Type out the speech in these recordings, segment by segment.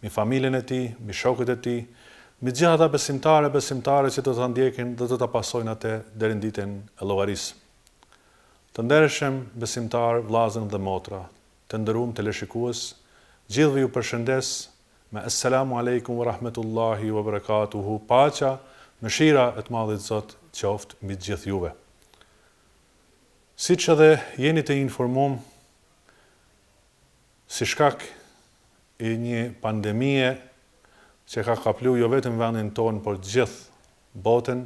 mbi familjen e tij, mbi shokët e tij, mbi të gjithë ata besimtarë e besimtare që do ta ndjekin dhe do ta pasojnë atë deri në ditën e llogarisë. Të ndershëm besimtarë, vllazën dhe motra, të nderuam teleshikues, gjithëve ju përshëndes me Esselamu Alejkum ve Rahmetullahi ve Berekatuhu, paqja, mëshira e të Madhit Zot qoftë mbi të gjithë juve. Siç edhe jeni të informuam, si shkak i një pandemie që ka kaplu jo vetëm vendin tonë por të gjithë botën,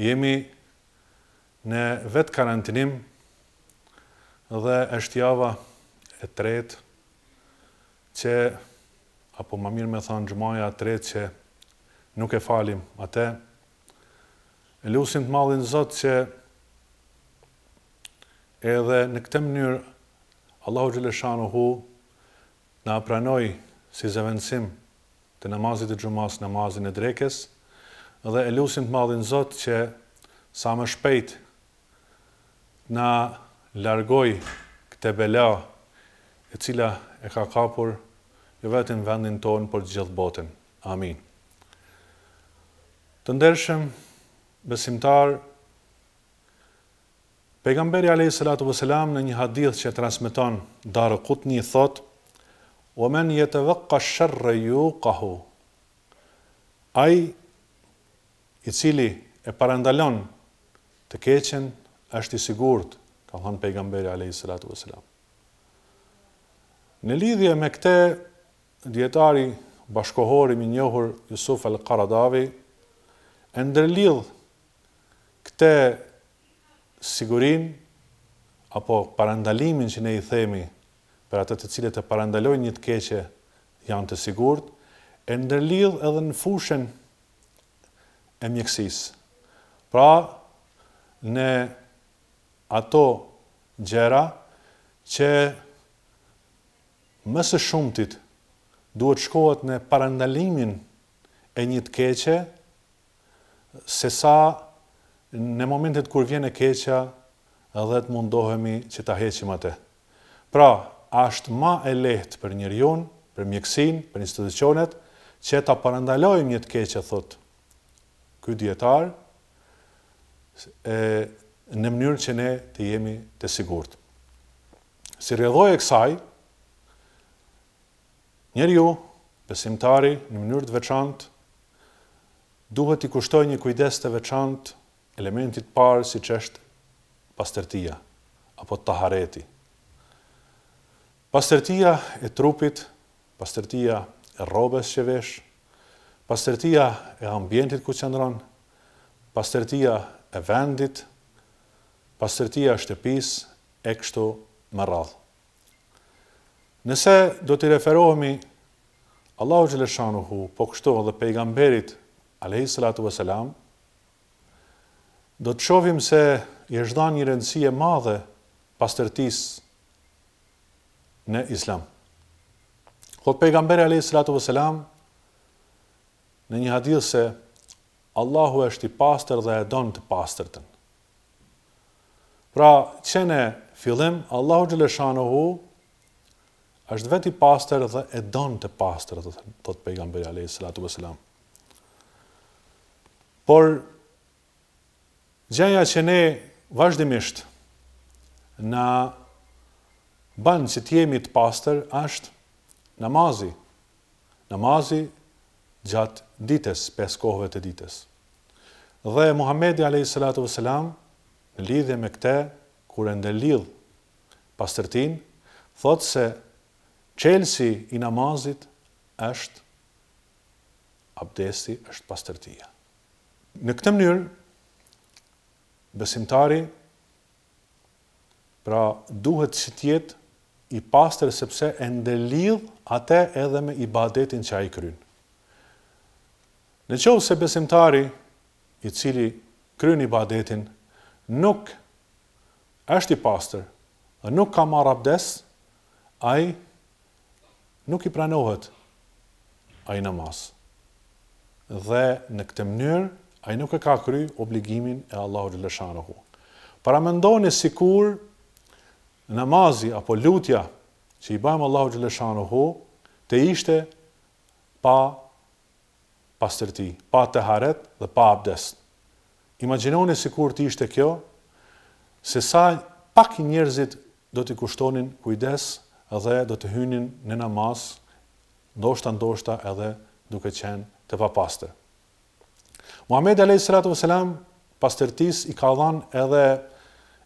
jemi në vetëkarantinim dhe është java e tretë që apo më mirë me thanë xhumaja e tretë që nuk e falim atë, e lusim të madhin Zot që Edhe në këtë mënyrë Allahu xhelleshanuhu na pranoj si zëvendësim të namazit të xhumasë namazin e drekës dhe e lusim të madhin Zot që sa më shpejt t'na largoj këtë bela e cila e ka kapur jo vetëm vendin tonë por të gjithë botën. Amin. Të ndershëm besimtarë Pejgamberi alejhi selatu ve selam në një hadith që e transmeton Darekutni thotë: "Wa men yatawaqqa ash-sharra yuqahu", Ai i cili e parandalon të keqen është i sigurt, ka thanë Pejgamberi alejhi selatu ve selam. Në lidhje me këtë, dijetari bashkëkohor i mirënjohur Jusuf al-Qaradawi e ndërlidh Këtë sigurinë apo parandalimin që ne i themi për ata të cilët e parandalojnë një të keqe janë të sigurt, e ndërlidh edhe në fushën e mjekësisë. Pra, në ato gjëra që më së shumtit duhet shkohet në parandalimin e një të keqe, sesa në momentet kur vjen e keqja dhe të mundohemi që ta heqim atë. Pra, asht ma e lehtë për njeriun, për mjekësinë, për institucionet, që ta parandalojmë një të keqe thotë ky dijetar në mënyrë që ne të jemi të sigurtë. Si rrjedhojë e kësaj, Njeriu, besimtari, në mënyrë të veçantë, duhet t'i kushtojë një kujdes të veçantë elementit të parë siç është pastërtia, apo tahareti. Pastërtia e trupit, pastërtia e rrobës që vesh, pastërtia e ambientit ku qëndron, pastërtia e vendit, pastërtia e shtëpisë e kështu me radhë. Nëse do t'i referohemi Allahut xhelleshanuhu, po kështu edhe pejgamberit, alejhi salatu ve selam, do të shofim se i është dhanë një rëndësi e madhe pastërtisë në islam. Thotë pejgamberi alejhi salatu ve selam, në një hadith se Allahu është i pastër dhe e don të pastërtën. Pra, që në fillim, Allahu xhelleshanuhu është vetë i pastër dhe e don të pastër, thotë pejgamberi alejhi salatu ve selam. Por, gjëja që ne vazhdimisht na ban që t'jemi të pastër është namazi, Namazi gjatë ditës pesë kohëve të ditës. Dhe Muhamedi alejhi selatu ve selam në lidhje me këte kur e ndërlidh pastërtinë thotë se çelësi i namazit është abdesti është pastërtia. Në këtë mënyrë besimtari Pra duhet që të jetë i pastër sepse e ndërlidh atë edhe me ibadetin që ai kryen. Në qoftë se besimtari i cili kryen ibadetin nuk është i pastër dhe nuk ka marrë abdes, ai nuk i pranohet ai namaz. Dhe në këtë mënyrë ai nuk e ka kry obligimin e Allahut xhelleshanuhu. Paramendoni sikur namazi apo lutja që i bëjmë Allahut xhelleshanuhu të ishte pa pastërti, pa teharet dhe pa abdest. Imagjinoni sikur të ishte kjo se sa pak njerëzit do t'i kushtonin kujdes dhe do të hynin në namaz, ndoshta ndoshta edhe duke qenë të papastër. Muhamedi alejhi salatu ve selam pastërtisë i ka dhënë edhe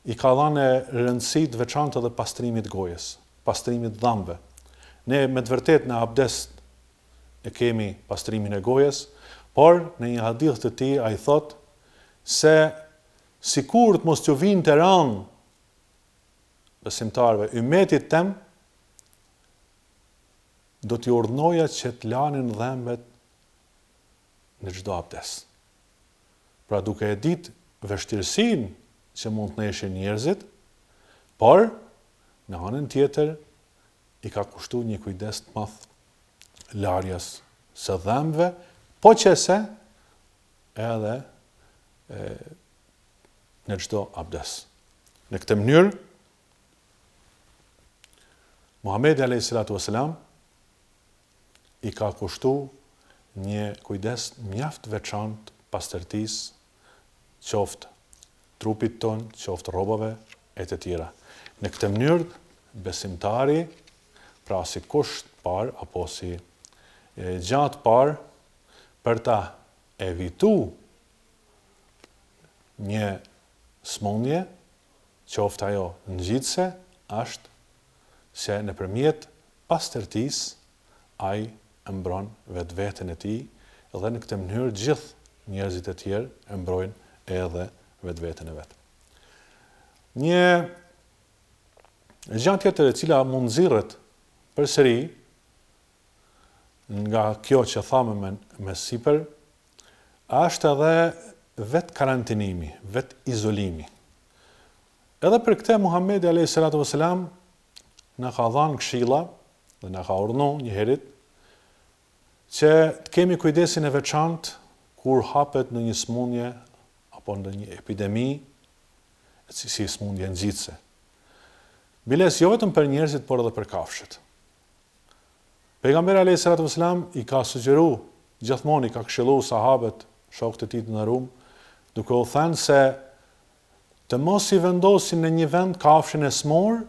i ka dhanë rëndësi të veçantë edhe pastrimit të gojës, pastrimit të dhambëve. Ne me të vërtetë në abdest e kemi pastrimin e gojës, por në një hadith të tij ai thotë se sikur të mos t'ju vinte randë besimtarëve, ymmetit tem, do t'i urdhnoja që të lanin dhëmbët në çdo abdes. Pra duke e ditë vështirësinë që mund të ndeshin njerëzit, por në anën tjetër i ka kushtu një kujdes të madh larjes së dhëmbëve, po qe se edhe e, në çdo abdes. Në këtë mënyrë Muhamedi alayhi salatu wasalam i ka kushtu një kujdes mjaft veçantë pastërtisë qoftë trupit tonë, qoftë rrobave e të tjera. Në këtë mënyrë besimtari pra si kusht parë apo si gja të parë për ta evitu një smundje, qoftë ajo ngjitëse, është se nëpërmjet pastërtisë ai e mbron vetveten e tij dhe në këtë mënyrë gjithë njerëzit e tjerë e mbrojnë edhe vetveten e vet. Një gjë tjetër e cila mund nxirret përsëri nga kjo që thamë me me sipër është edhe vetë karantinimi, vetë izolimi. Edhe për këtë Muhamedi alayhi salatu vesselam na ka dhënë këshilla dhe na ka urdhnu njëherit që të kemi kujdesin e veçantë kur hapet ndonjë smundje apo ndonjë epidemi si, si smundje ngjitëse. Biles jo vetëm për njerëzit, por edhe për kafshët. Pejgamberi alejhi salatu ve selam i ka sugjeru, gjithmonë i ka këshillu sahabet, shokët e tij të nderum, duke u thënë se të mos i vendosin në një vend kafshën e smurë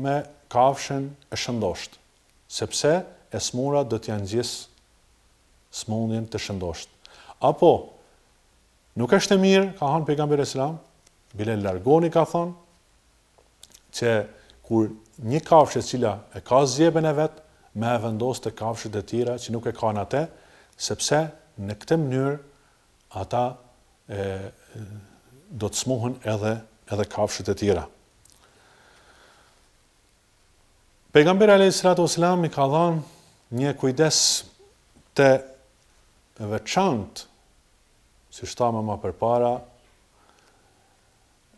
me kafshën e shëndoshtë, sepse e smura do t'ia ngjisë smundjen të shëndoshtë. Apo, Nuk është e mirë, ka thënë Pejgamberi alejhi selam, bile largoni ka thënë, që kur një kafshë e cila e ka zgjeben e vet me e vendos te kafshët e tjera që nuk e kanë ate sepse në kte mënyrë ata e do të smuhen edhe edhe kafshët e tjera. Pejgamberi alayhi salatu wasalam i ka dhënë një kujdes të veçantë siç thamë ma përpara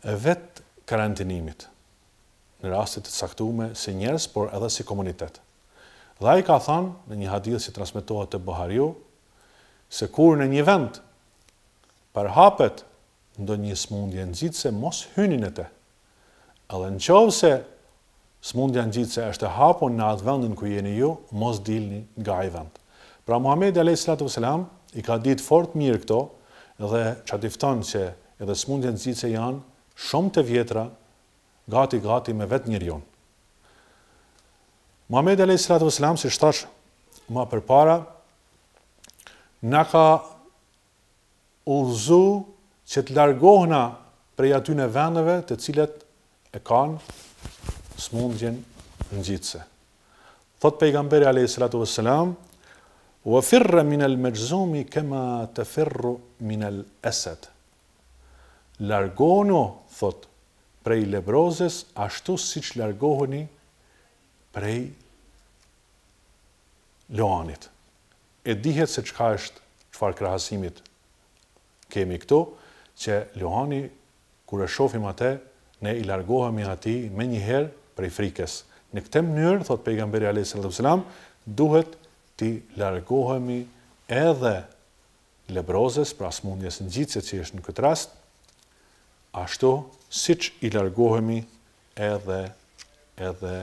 e vetëkarantinimit në raste të caktume si njerëz por edhe si komunitet. Dhe ai ka thanë në një hadith që transmetohet te Buhariu se kur në një vend përhapet ndonjë smundje ngjitëse mos hyni në te. Edhe në qoftë se Smundja ngjitëse është e hapun në atë vendin ku jeni ju, mos dilni nga ai vend. Pra Muhamedi alejhi selatu ve selam i ka ditë fort mirë këto dhe ça difton që edhe smundjet ngjitëse janë shumë të vjetra gati gati me vetë njeriun. Muhamedi alejhi selatu ve selam siç thashë ma përpara na ka udhëzu që të largohena prej atyne vendeve të cilat e kanë smundjen ngjitëse. Thotë Pejgamberi alejhi salatu ves selam, "Wa firra min al-majzumi kama tafirru min al-asad." Largohuni, thotë, prej lebrozes ashtu siç largoheni prej luanit. E dihet se çka është çfarë krahasimit kemi këtu, që luani kur e shofim ate ne i largohemi atij menjëherë prej frikes. Në këte mënyrë, thotë Pejgamberi alejhi salatu ve selam, duhet t'i largohemi edhe lebrozes, pra smundjes ngjitëse që është në këtë rast, ashtu siç i largohemi edhe edhe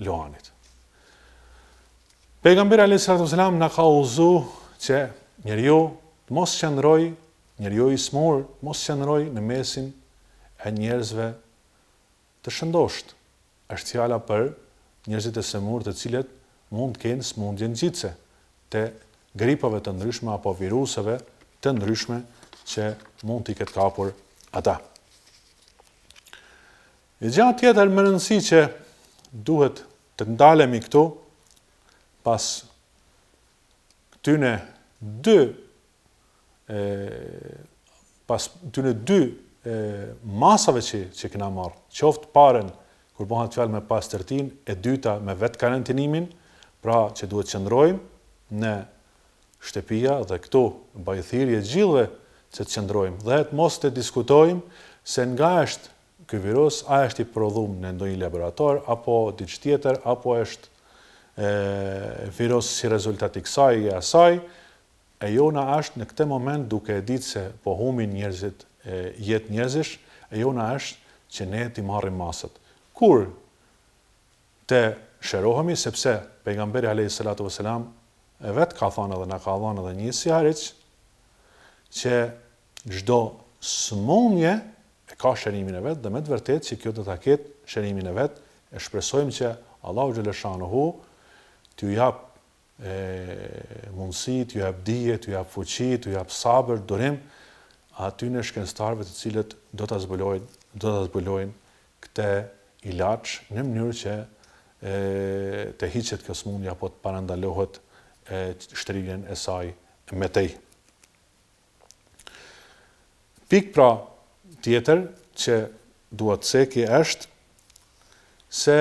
luanit. Pejgamberi alayhi salatu wasalam na ka udhzu që njeriu të mos qëndroj, njeriu i smur, të mos qëndroj në mesin e njerëzve të shëndoshë. Është fjala për njerëzit e sëmurë të cilët mund të kenë smundje ngjitëse të gripave të ndryshme apo viruseve të ndryshme që mund t'i ketë kapur ata. Një gja tjetër me rëndësi që duhet të ndalemi këtu pas këtyne dy e pas këtyne dy masave që kena marr, qoftë e para kur bëhet fjalë me pastërtinë, e dyta me vetëkarantinimin, pra që duhet të qëndrojmë në shtëpia dhe këtu baj thirrje gjithëve që të qëndrojmë dhe të mos të diskutojmë se nga është ky virus, a është i prodhum në ndonjë laborator apo diç tjetër apo është e virus si rezultat i kësaj e asaj, E jona është në këtë moment duke e ditë se po humbin njerëzit jetë njerëzish, e jona është që ne t'i marrim masat. Kur të shërohemi sepse Pejgamberi alejhi selatu ve selam vetë ka thënë dhe na ka dhënë dhe një siharic që çdo sëmundje e ka shërimin e vet dhe me të vërtetë që kjo do ta ketë shërimin e vet e shpresojmë që Allahu xheleshanuhu t'ju jap e mundësi, t'ju jap dije, t'ju jap fuqi, t'ju jap sabër, durim atyne shkencëtarëve të cilët do ta zbulojnë, do ta zbulojnë këtë ilaç në mënyrë që e, të hiqet kjo sëmundje apo të parandalohet e, shtrirja e saj më tej. Pikë pra tjetër që dua të ceki është se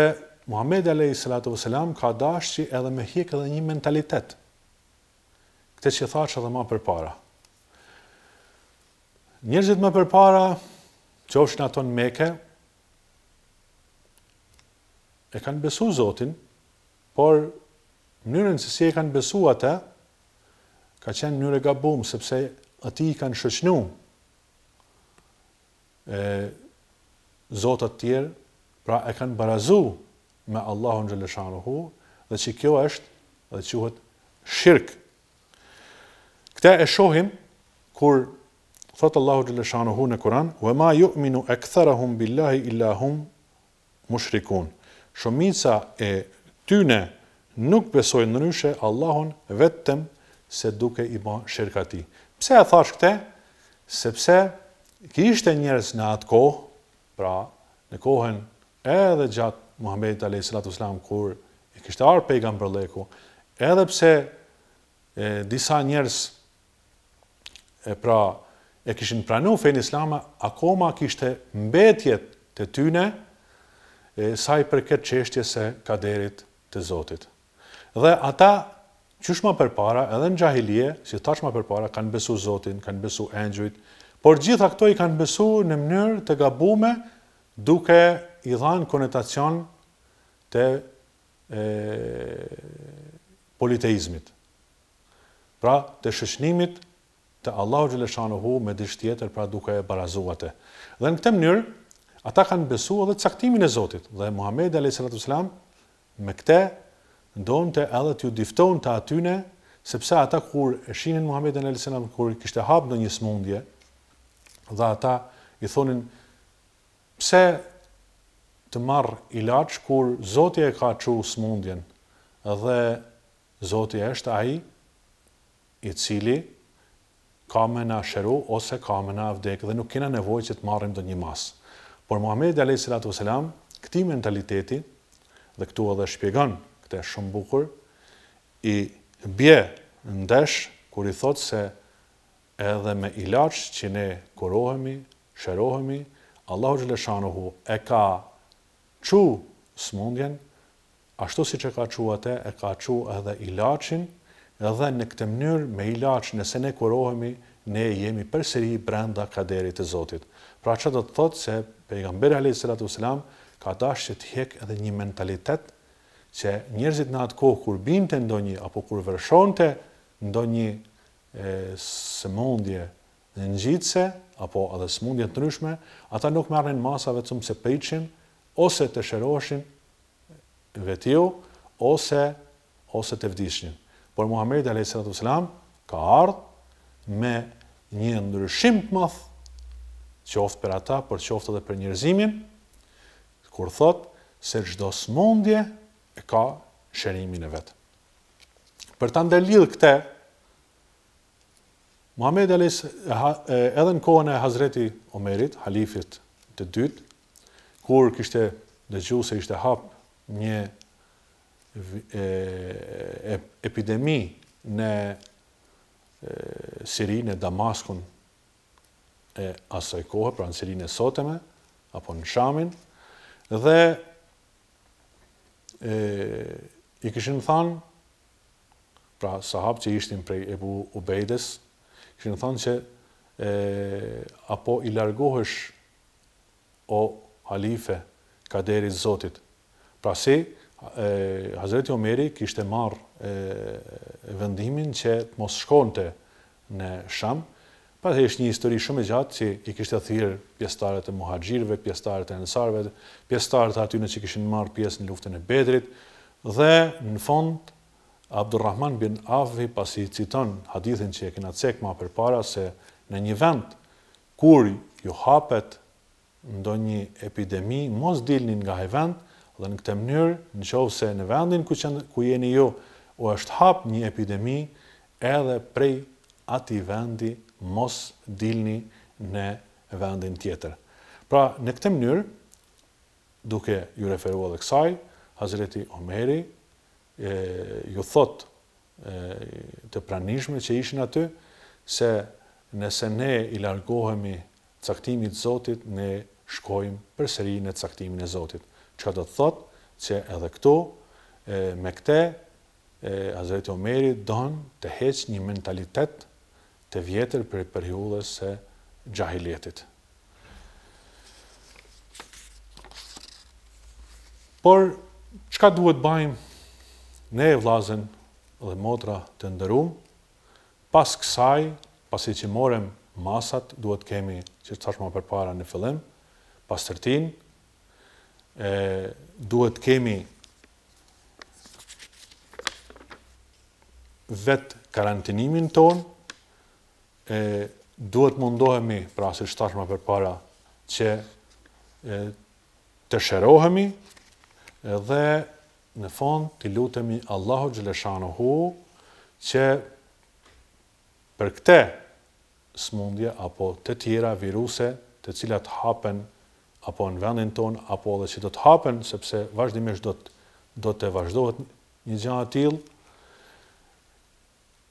Muhamedi alejhi salatu vesselam ka dasht edhe me hjek edhe një mentalitet. Këtë që thashë edhe ma përpara. Njerëzit më përpara, qofshin ato në Mekë, e kanë besu Zotin, Por mënyrën se si e kanë besu ata, ka qenë mënyrë e gabumë, sepse atij i kanë shoqnu e zotat tjerë, pra e kanë barazu me Allahun xheleshanuhu, dhe që kjo është dhe quhet shirk. Këte e shohim kur thotë Allahu xheleshanuhu në Kuran, ve ma ju'minu ektheruhum billahi illa hum mushrikun, shumica e tyne nuk besojnë ndryshe Allahun vetëm se duke i ba shirk Atij. Pse e thashë këte? Sepse kishte njerëz në atë kohë, pra në kohën edhe gjatë Muhamedit alejhi selatu selam kur i kishte ardhur pejgamberlleku, edhe pse disa njerëz e pra e kishin pranu fenë islame, akoma kishte mbetje të tyne e sa i përket çështjes së kaderit të Zotit. Dhe ata qysh ma përpara edhe në xhahilije, si thash ma përpara, kanë besu Zotin, kanë besu engjujt, por gjitha këto i kanë besu në mënyrë të gabume duke i dhanë konotacion të e politeizmit. Pra, të shoqënimit të Allahut xheleshanuhu me diç tjetër pra duke e barazu Atë. Dhe në këtë mënyrë, ata kanë besu edhe caktimin e Zotit, dhe Muhamedi alejhi selatu selam me këtë donte edhe t'ju diftonte atyne, sepse ata kur e shihnin Muhamedin alejhi selam kur kishte hap ndonjë sëmundje, dhe ata i thonin, Pse të marr ilaç kur Zoti e ka çu sëmundjen, dhe Zoti është ai i cili ka me na sheru ose ka me na vdek dhe nuk kena nevojë që të marrim ndonjë masë. Por Muhamedi alejhi selatu ve selam këtij mentaliteti dhe këtu edhe shpjegon këtë shumë bukur i bje ndesh kur i thotë se edhe me ilaç që ne kurohemi, sherohemi, Allahu xheleshanuhu e ka çu sëmundjen ashtu siç e ka çu atë e ka çu edhe ilaçin dhe në këtë mënyrë me ilaç nëse ne kurohemi ne jemi përsëri brenda kaderit të Zotit pra çka do të thotë se pejgamberi alejhi selatu selam ka dashtë që të hjek edhe një mentalitet që njerëzit në atë kohë kur binte ndonjë apo kur vërshonte ndonjë sëmundje ngjitëse apo edhe sëmundje të ndryshme ata nuk merrnin masa vetëm se pritshin ose të shëroheshin vetiu ose ose të vdisnin. Por Muhamedi alejhi selatu selam ka ardh me një ndryshim të madh qoftë për ata por qoftë edhe për njerëzimin kur thot se çdo smundje e ka sherimin e vet. Për ta ndërlidh kte Muhamedi alejhi edhe në kohën e Hazreti Omerit, halifit të dytë, Kur kishte dëgju se ishte hap një epidemi në Siri, në Damaskun e asaj kohe, pra në Sirin e soteme, apo në Shamin, dhe e, i kishin thanë, pra sahab që ishtin prej Ebu Ubejdes, kishin thanë që e, a po i largohesh o halife, kaderit të Zotit. Pra si, Hazreti Omeri kishte marrë vendimin që të mos shkonte në Sham, pastaj është një histori shumë e gjatë që i kishte thirrë pjesëtarët e Muhaxhirëve, pjesëtarët e Ensarëve, pjesëtarët e atyre që kishin marrë pjesë në luftën e Bedrit dhe në fund Abdurrahman bin Avfi pasi citon hadithin që e kena cek ma përpara se në një vend Kur ju hapet ndonjë epidemi, mos dilni nga ai vend dhe në këtë mënyrë, në qoftë se në vendin ku jeni ju u është hap një epidemi, edhe prej atij vendi mos dilni në vendin tjetër. Pra, në këtë mënyrë, duke ju referu edhe kësaj, Hazreti Omeri ju thotë të pranishme që ishin aty, se nëse ne i largohemi caktimit të Zotit, ne shkojmë përsëri në caktimin e Zotit. Çka do të thotë që edhe këtu, me këtë, Hazreti Omeri don të heqë një mentalitet të vjetër prej periudhës së xhahiletit. Por, çka duhet bajmë ne e vllazën dhe motra të nderum, pas kësaj, pasi që morëm masat, duhet t'kemi, siç thashë ma përpara në fillim, pastërtinë, e, duhet t'kemi vetë karantinimin tonë, E duhet të mundohemi, pra siç thashë ma përpara, që e, të shërohemi dhe në fund t'i lutemi Allahut xheleshanuhu që për këtë smundje apo të tjera viruse të cilat hapen apo në vendin tonë apo dhe që do të hapen sepse vazhdimisht do të, do të vazhdohet një gja e tillë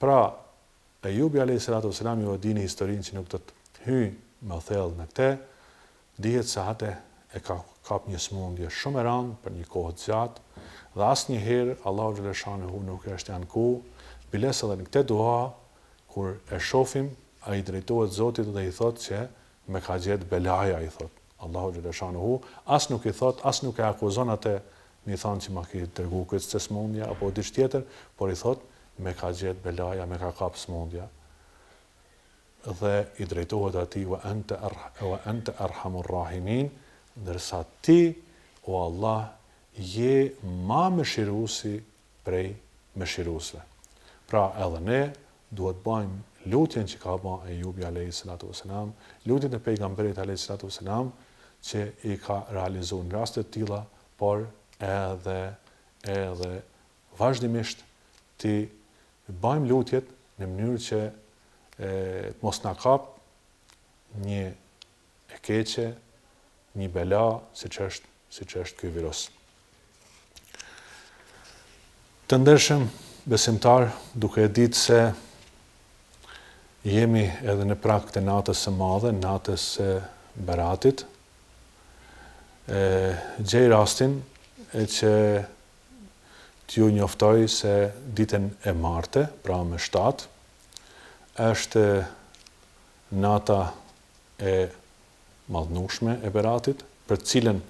Pra, Ejubi alejhi selatu ve selam ju e dini historinë që nuk do të hyj më thellë në këtë, dihet se atë e ka kap një sëmundje shumë e randë për një kohë të gjatë dhe asnjëherë Allahut xheleshanuhu nuk i është anku, biles edhe në këtë dua kur e shofim ai i drejtohet Zotit dhe i thotë që më ka gjet belaja, i thotë. Allahu xheleshanuhu as nuk i thotë as nuk e akuzon atë me i thanë që ma ke tregu këtë smundje apo diç tjetër por i thotë më ka gjetë belaja më ka kapë smundja dhe i drejtohet atij wa ente erhamur rahimin ndërsa ti o Allah je ma mëshiruesi prej mëshiruesve pra edhe ne duhet të bajmë lutjen që ka ba Ejubi alejhi selatu ve selam, lutjen e Pejgamberit alejhi selatu ve selam që i ka realizu në raste të tilla, por edhe edhe vazhdimisht t'i bajmë lutjet në mënyrë që të mos na kapë një e keqe, një bela, siç është, siç është ky virus. Të ndershëm besimtarë, duke e ditë se jemi edhe në prag të natës së madhe, natës së Beratit, e gjej rastin e që t'ju njoftoj se ditën e martë, pra me shtatë, është nata e madhnushme e Beratit, për të cilën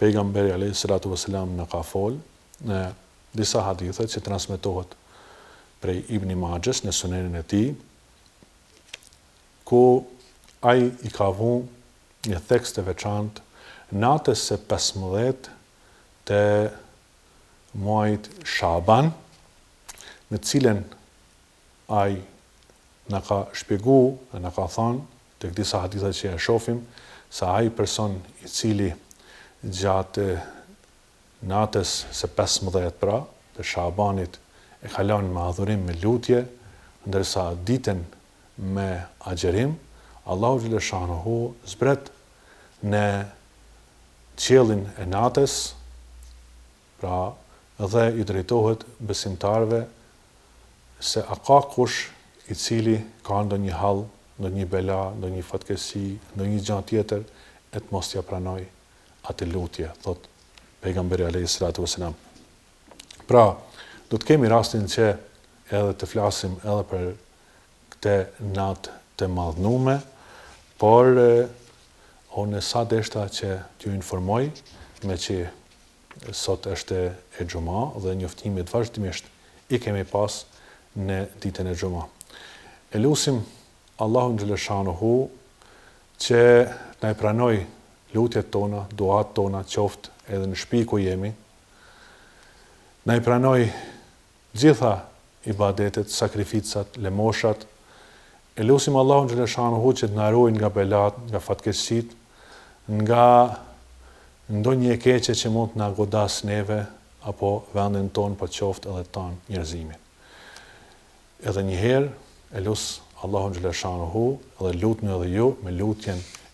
Pejgamberi alejhi salatu ve selam na ka fol në disa hadithe që transmetohen prej Ibni Maxhes në Sunenin e tij, ku ai i ka vu një theks të veçantë natës së pesëmbëdhjetë të muajit Shaban, në të cilën ai na ka shpjegu dhe na ka thënë tek disa hadithe që e shofim se ai person i cili gjatë natës së pesëmbëdhjetë pra të Shabanit e kalon me adhurim me lutje ndërsa ditën me agjerim Allahu xhelleshanuhu zbret në qiellin e natës Pra, dhe i drejtohet besimtarëve se a ka kush i cili ka ndonjë hall, ndonjë bela, ndonjë fatkeqësi, ndonjë gjë tjetër e të mos ia pranojë atë lutje, thotë Pejgamberi alejhi salatu ve selam. Pra, do të kemi rastin që edhe të flasim edhe për këtë natë të madhnueme, por unë sa deshta që t'ju informoj, meqë Sot është e xhuma dhe njoftimet vazhdimisht i kemi pas në ditën e xhuma. E lusim Allahun xhelleshanuhu që t'na i pranojë lutjet tona, duat tona qoftë edhe në shpi ku jemi, t'na i pranojë gjitha ibadetet, sakrificat, lemoshat, e lusim Allahun xhelleshanuhu që të na ruajë nga belatë, nga fatkeqësitë, nga ndonjë e keqe që mund të na godasë neve apo vendin tonë po qoftë edhe tanë njerëzimin. Edhe njëherë e lus Allahun xhelleshanuhu dhe lutuni edhe ju me lutjen